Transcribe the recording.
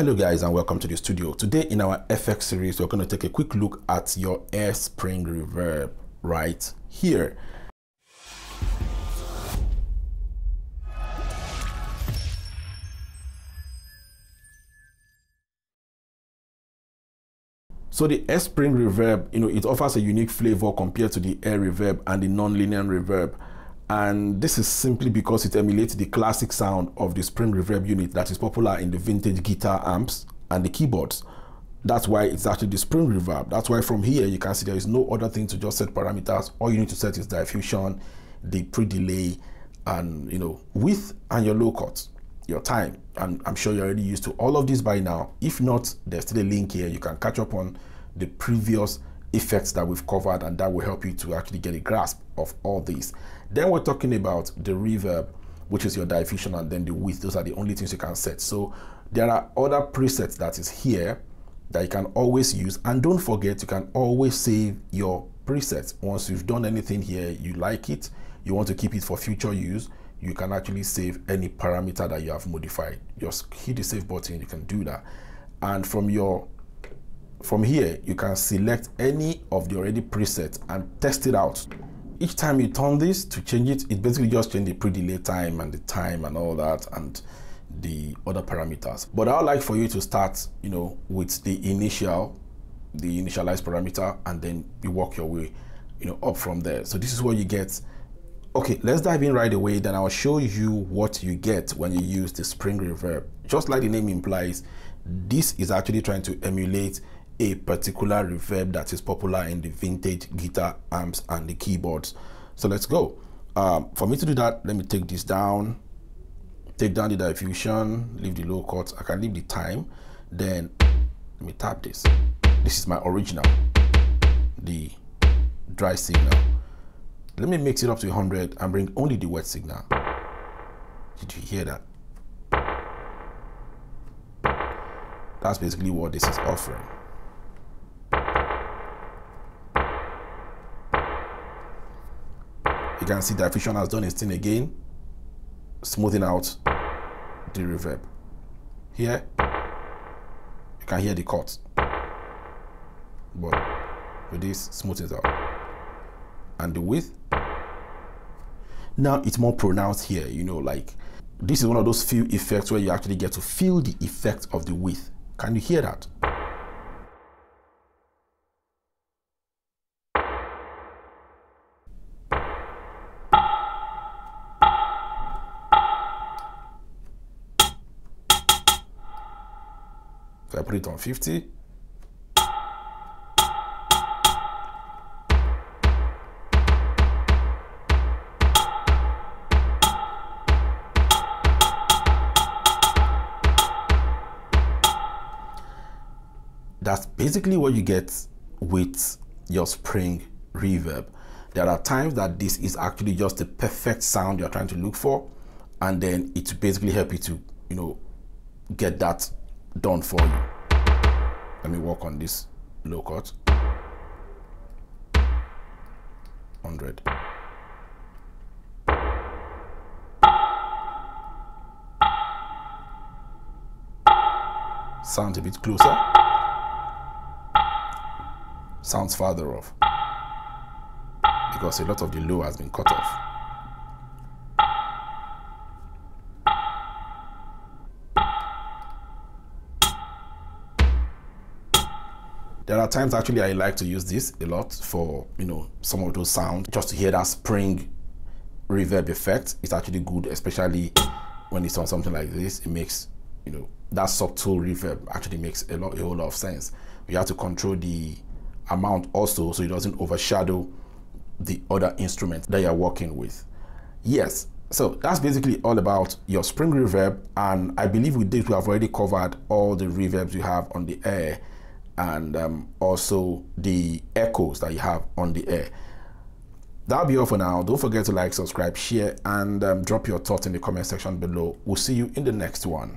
Hello guys and welcome to the studio. Today in our FX series we're going to take a quick look at your air spring reverb right here. So the air spring reverb, you know, it offers a unique flavor compared to the air reverb and the non-linear reverb. And this is simply because it emulates the classic sound of the spring reverb unit that is popular in the vintage guitar amps and the keyboards. That's why it's actually the spring reverb. That's why from here you can see there is no other thing to just set parameters. All you need to set is diffusion, the pre-delay, and you know, width and your low cut, your time. And I'm sure you're already used to all of this by now. If not, there's still a link here. You can catch up on the previous effects that we've covered and that will help you to actually get a grasp of all these. Then we're talking about the reverb, which is your diffusion and then the width. Those are the only things you can set. So there are other presets that is here that you can always use. And don't forget, you can always save your presets. Once you've done anything here, you like it, you want to keep it for future use, you can actually save any parameter that you have modified. Just hit the save button, you can do that. And from your from here, you can select any of the already presets and test it out. Each time you turn this to change it, it basically just change the pre-delay time and the time and all that and the other parameters. But I would like for you to start, you know, with the initial, the initialized parameter, and then you work your way, you know, up from there. So this is what you get. Okay, let's dive in right away. Then I'll show you what you get when you use the spring reverb. Just like the name implies, this is actually trying to emulate a particular reverb that is popular in the vintage guitar amps and the keyboards. So let's go. Um, for me to do that, let me take this down, take down the diffusion, leave the low cut. I can leave the time. Then let me tap this. This is my original, the dry signal. Let me mix it up to 100 and bring only the wet signal. Did you hear that? That's basically what this is offering. You can see diffusion has done its thing again, smoothing out the reverb. Here, you can hear the cut, but with this, smooths it out. And the width, now it's more pronounced here, you know, like this is one of those few effects where you actually get to feel the effect of the width. Can you hear that? So I put it on 50. That's basically what you get with your spring reverb. There are times that this is actually just the perfect sound you're trying to look for, and then it basically help you to, you know, get that done for you. Let me work on this low cut. 100. Sounds a bit closer. Sounds farther off. Because a lot of the low has been cut off. There are times actually I like to use this a lot for, you know, some of those sounds, just to hear that spring reverb effect. It's actually good, especially when it's on something like this. It makes, you know, that subtle reverb actually makes a lot, a whole lot of sense. You have to control the amount also so it doesn't overshadow the other instrument that you're working with. Yes, so that's basically all about your spring reverb. And I believe with this, we have already covered all the reverbs you have on the air and um, also the echoes that you have on the air. That'll be all for now. Don't forget to like, subscribe, share, and um, drop your thoughts in the comment section below. We'll see you in the next one.